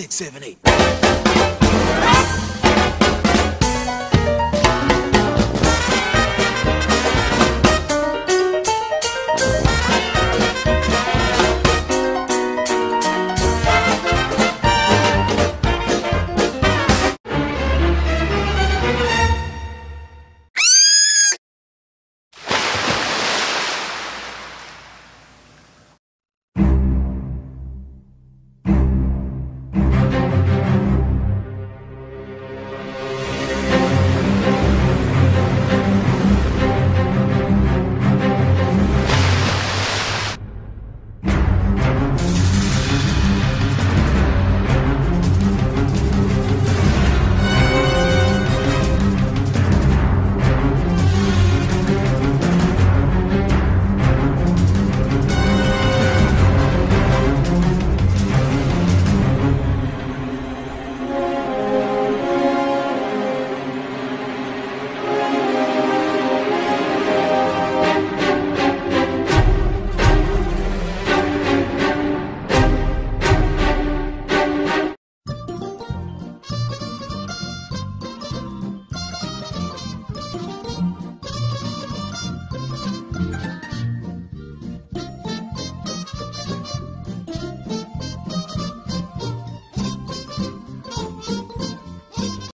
six, seven, eight.